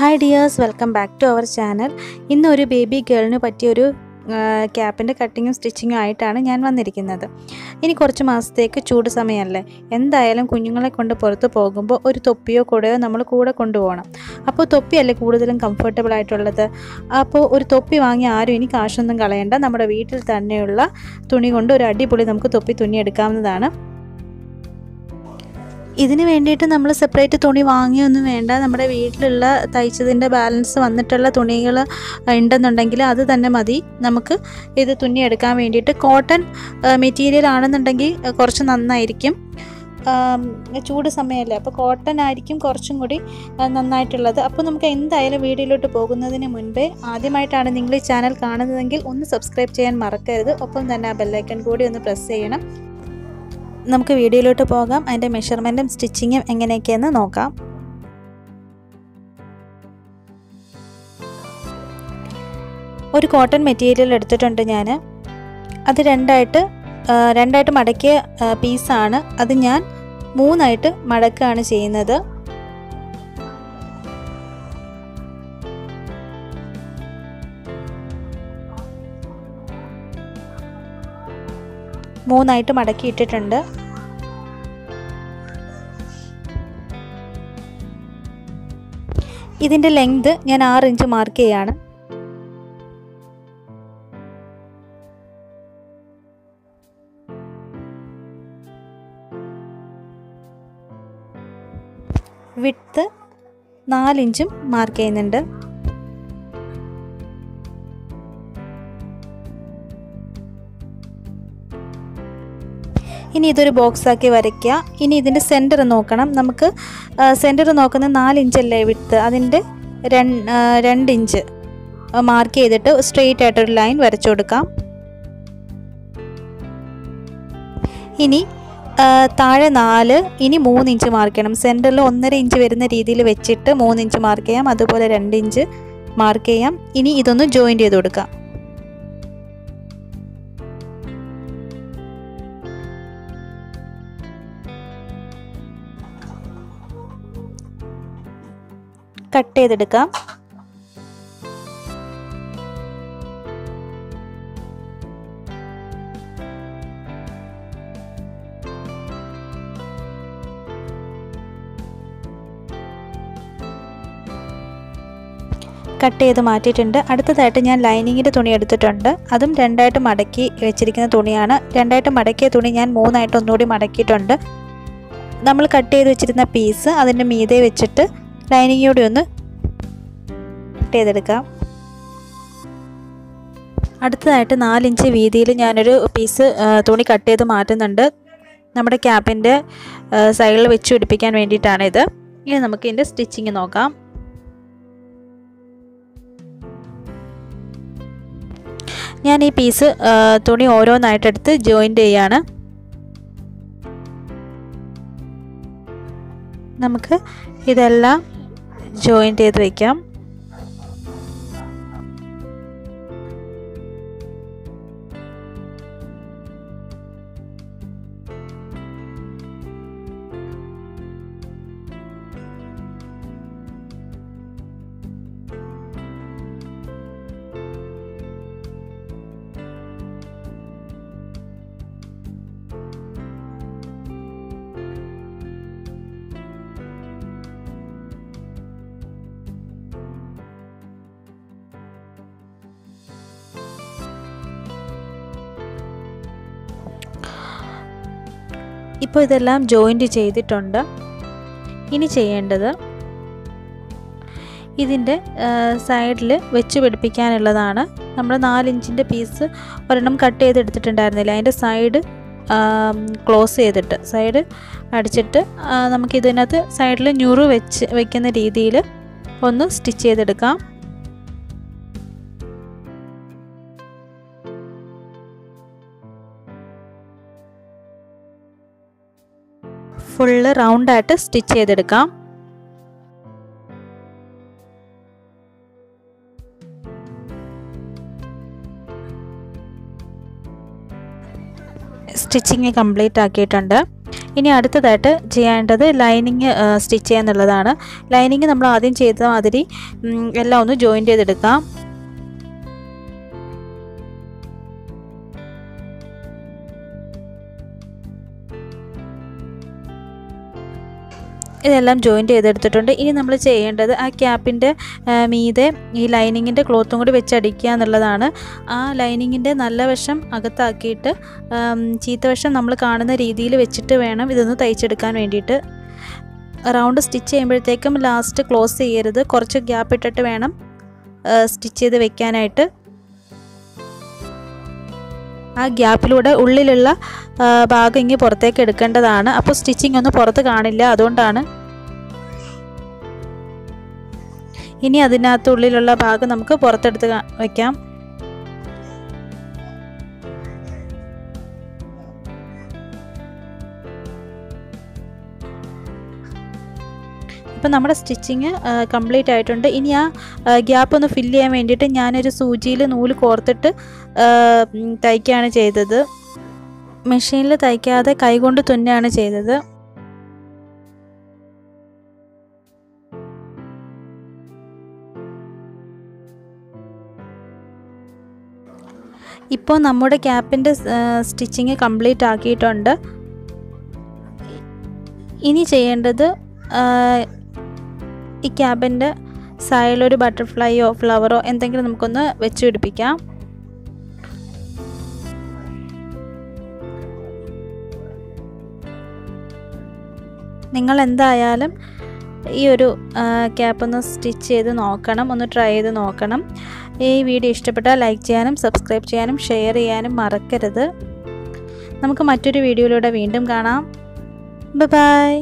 Hi dears welcome back to our channel ഇന്ന് ഒരു baby ഗേളിന് പറ്റിയൊരു ക്യാപ്പിന്റെ കട്ടിങ്ങും സ്റ്റിച്ചിങ്ങും ആയിട്ടാണ് ഞാൻ വന്നിരിക്കുന്നത്. ഇനി കുറച്ച് മാസത്തേക്ക് ചൂട് സമയമല്ലേ? എന്തായാലും കുഞ്ഞുങ്ങളെ കൊണ്ട് പുറത്ത് പോകുമ്പോൾ ഒരു തൊപ്പിയോ കൂടെയോ നമ്മൾ കൂടെ കൊണ്ടുപോകണം. അപ്പോൾ തൊപ്പിയല്ലേ കൂടുതലും കംഫർട്ടബിൾ ആയിട്ടുള്ളത്? അപ്പോൾ ഒരു തൊപ്പി വാങ്ങി ആരും ഇനി കാശൊന്നും കളയേണ്ട. നമ്മുടെ വീട്ടിൽ തന്നെയുള്ള തുണി കൊണ്ട് ഒരു അടിപൊളി നമുക്ക് തൊപ്പി തുന്നിയെടുക്കാവുന്നതാണ്. ഇതിന് വേണ്ടിയിട്ട് നമ്മൾ സെപ്പറേറ്റ് തുണി വാങ്ങിയൊന്നും വേണ്ട. നമ്മുടെ വീട്ടിലുള്ള തയ്ച്ചതിന്റെ ബാലൻസ് വന്നിട്ടുള്ള തുണികൾ ഉണ്ടെന്നുണ്ടെങ്കിൽ അത് തന്നെ മതി. നമുക്ക് ഇത് തുന്നിയെടുക്കാൻ വേണ്ടിയിട്ട് കോട്ടൺ മെറ്റീരിയൽ ആണെന്നുണ്ടെങ്കിൽ കുറച്ച് നന്നായിരിക്കും. ചൂട് സമയമല്ലേ? അപ്പോൾ കോട്ടൺ ആയിരിക്കും കുറച്ചും കൂടി നന്നായിട്ടുള്ളത്. അപ്പോൾ നമുക്ക് എന്തായാലും വീഡിയോയിലോട്ട് പോകുന്നതിന് മുൻപേ ആദ്യമായിട്ടാണ് നിങ്ങൾ ഈ ചാനൽ കാണുന്നതെങ്കിൽ ഒന്ന് സബ്സ്ക്രൈബ് ചെയ്യാൻ മറക്കരുത്. ഒപ്പം തന്നെ ആ ബെല്ലൈക്കൺ കൂടി ഒന്ന് പ്രസ് ചെയ്യണം. നമുക്ക് വീഡിയോയിലോട്ട് പോകാം. അതിന്റെ മെഷർമെന്റും സ്റ്റിച്ചിങ്ങും എങ്ങനെയൊക്കെയെന്ന് നോക്കാം. ഒരു കോട്ടൺ മെറ്റീരിയൽ എടുത്തിട്ടുണ്ട് ഞാൻ അത് രണ്ടായിട്ട് രണ്ടായിട്ട് മടക്കിയ പീസാണ് അത് ഞാൻ മൂന്നായിട്ട് മടക്കുകയാണ് ചെയ്യുന്നത്. മൂന്നായിട്ട് മടക്കി ഇട്ടിട്ടുണ്ട് ഇതിന്റെ ലെങ്ത് ഞാൻ ആറ് ഇഞ്ച് മാർക്ക് ചെയ്യാണ്. വിട്ത്ത് നാലിഞ്ചും മാർക്ക് ചെയ്യുന്നുണ്ട്. ഇനി ഇതൊരു ബോക്സാക്കി വരയ്ക്കുക. ഇനി ഇതിന്റെ സെന്റർ നോക്കണം. നമുക്ക് സെന്റർ നോക്കുന്ന നാല് ഇഞ്ചല്ലേ വിട്ട് അതിന്റെ രണ്ട് ഇഞ്ച് മാർക്ക് ചെയ്തിട്ട് സ്ട്രെയിറ്റ് ആയിട്ടൊരു ലൈൻ വരച്ചു കൊടുക്കാം. ഇനി താഴെ നാല് ഇനി മൂന്ന് ഇഞ്ച് മാർക്ക് ചെയ്യണം സെന്ററിൽ ഒന്നര ഇഞ്ച് വരുന്ന രീതിയിൽ വെച്ചിട്ട് മൂന്ന് ഇഞ്ച് മാർക്ക് ചെയ്യാം. അതുപോലെ രണ്ട് ഇഞ്ച് മാർക്ക് ചെയ്യാം. ഇനി ഇതൊന്ന് ജോയിന്റ് ചെയ്ത് കൊടുക്കാം. കട്ട് ചെയ്തെടുക്കാം. കട്ട് ചെയ്ത് മാറ്റിയിട്ടുണ്ട്. അടുത്തതായിട്ട് ഞാൻ ലൈനിങ്ങിന്റെ തുണി എടുത്തിട്ടുണ്ട്. അതും രണ്ടായിട്ട് മടക്കി വെച്ചിരിക്കുന്ന തുണിയാണ്. രണ്ടായിട്ട് മടക്കിയ തുണി ഞാൻ മൂന്നായിട്ട് ഒന്നുകൂടി മടക്കിയിട്ടുണ്ട്. നമ്മൾ കട്ട് ചെയ്ത് വെച്ചിരുന്ന പീസ് അതിന്റെ മീതെ വെച്ചിട്ട് ലൈനിങ് കൂടി ഒന്ന് കട്ട് ചെയ്തെടുക്കാം. അടുത്തതായിട്ട് നാലിഞ്ച് വീതിയിൽ ഞാനൊരു പീസ് തുണി കട്ട് ചെയ്ത് മാറ്റുന്നുണ്ട്. നമ്മുടെ ക്യാപ്പിന്റെ സൈഡിൽ വെച്ച് പിടിപ്പിക്കാൻ ഇത് ഇനി നമുക്ക് ഇതിന്റെ സ്റ്റിച്ചിങ് നോക്കാം. ഞാൻ ഈ പീസ് തുണി ഓരോന്നായിട്ടെടുത്ത് ജോയിന്റ് ചെയ്യാണ്. നമുക്ക് ഇതെല്ലാം ജോയിന്റ് ചെയ്ത് വയ്ക്കാം ഇപ്പോൾ ഇതെല്ലാം ജോയിന്റ് ചെയ്തിട്ടുണ്ട്. ഇനി ചെയ്യേണ്ടത് ഇതിന്റെ സൈഡിൽ വെച്ച് പിടിപ്പിക്കാനുള്ളതാണ്. നമ്മൾ നാലിഞ്ചിന്റെ പീസ് ഒരെണ്ണം കട്ട് ചെയ്തെടുത്തിട്ടുണ്ടായിരുന്നില്ല. അതിന്റെ സൈഡ് ക്ലോസ് ചെയ്തിട്ട് സൈഡ് അടിച്ചിട്ട് നമുക്കിതിനകത്ത് സൈഡിൽ ഞുറു വെച്ച് വെക്കുന്ന രീതിയിൽ ഒന്ന് സ്റ്റിച്ച് ചെയ്തെടുക്കാം. ഫുള്ള് റൗണ്ടായിട്ട് സ്റ്റിച്ച് ചെയ്തെടുക്കാം. സ്റ്റിച്ചിങ് കംപ്ലീറ്റ് ആക്കിയിട്ടുണ്ട്. ഇനി അടുത്തതായിട്ട് ചെയ്യേണ്ടത് ലൈനിങ് സ്റ്റിച്ച് ചെയ്യാന്നുള്ളതാണ് ലൈനിങ് നമ്മൾ ആദ്യം ചെയ്ത മാതിരി എല്ലാം ഒന്ന് ജോയിന്റ് ചെയ്തെടുക്കാം. ഇതെല്ലാം ജോയിന്റ് ചെയ്തെടുത്തിട്ടുണ്ട്. ഇനി നമ്മൾ ചെയ്യേണ്ടത് ആ ക്യാപ്പിന്റെ മീതെ ഈ ലൈനിങ്ങിന്റെ ക്ലോത്തും കൂടി വെച്ചടിക്കുക എന്നുള്ളതാണ്. ആ ലൈനിങ്ങിന്റെ നല്ല വശം അകത്താക്കിയിട്ട് ആം, ചീത്ത വശം നമ്മൾ കാണുന്ന രീതിയിൽ വെച്ചിട്ട് വേണം ഇതൊന്ന് തയ്ച്ചെടുക്കാൻ വേണ്ടിയിട്ട്. റൗണ്ട് സ്റ്റിച്ച് ചെയ്യുമ്പോഴത്തേക്കും ലാസ്റ്റ് ക്ലോസ് ചെയ്യരുത്. കുറച്ച് ഗ്യാപ്പ് ഇട്ടിട്ട് വേണം സ്റ്റിച്ച് ചെയ്ത് വെക്കാനായിട്ട്. ആ ഗ്യാപ്പിലൂടെ ഉള്ളിലുള്ള ഭാഗം ഇങ്ങ് പുറത്തേക്ക് എടുക്കേണ്ടതാണ്. അപ്പോൾ സ്റ്റിച്ചിങ് ഒന്നും പുറത്ത് കാണില്ല. അതുകൊണ്ടാണ് ഇനി അതിനകത്തുള്ളിലുള്ള ഭാഗം നമുക്ക് പുറത്തെടുത്ത് കാ- ഇപ്പം നമ്മുടെ സ്റ്റിച്ചിങ് കംപ്ലീറ്റ് ആയിട്ടുണ്ട്. ഇനി ആ ഗ്യാപ്പ് ഒന്ന് ഫില്ല് ചെയ്യാൻ വേണ്ടിയിട്ട് ഞാനൊരു സൂചിയിൽ നൂൽ കോർത്തിട്ട് തയ്ക്കുകയാണ് ചെയ്തത്. മെഷീനിൽ തയ്ക്കാതെ കൈകൊണ്ട് തുന്നുകയാണ് ചെയ്തത്. ഇപ്പോൾ നമ്മുടെ ക്യാപ്പിന്റെ സ്റ്റിച്ചിങ് കംപ്ലീറ്റ് ആക്കിയിട്ടുണ്ട്. ഇനി ചെയ്യേണ്ടത് ഈ ക്യാബിന്റെ സൈഡിലൊരു ബട്ടർഫ്ലൈയോ ഫ്ലവറോ എന്തെങ്കിലും നമുക്കൊന്ന് വെച്ച് പിടിപ്പിക്കാം. നിങ്ങൾ എന്തായാലും ഈ ഒരു ക്യാപ്പ് ഒന്ന് സ്റ്റിച്ച് ചെയ്ത് നോക്കണം ഒന്ന് ട്രൈ ചെയ്ത് നോക്കണം. ഈ വീഡിയോ ഇഷ്ടപ്പെട്ടാൽ ലൈക്ക് ചെയ്യാനും സബ്സ്ക്രൈബ് ചെയ്യാനും ഷെയർ ചെയ്യാനും മറക്കരുത്. നമുക്ക് മറ്റൊരു വീഡിയോയിലൂടെ വീണ്ടും കാണാം. ബൈ.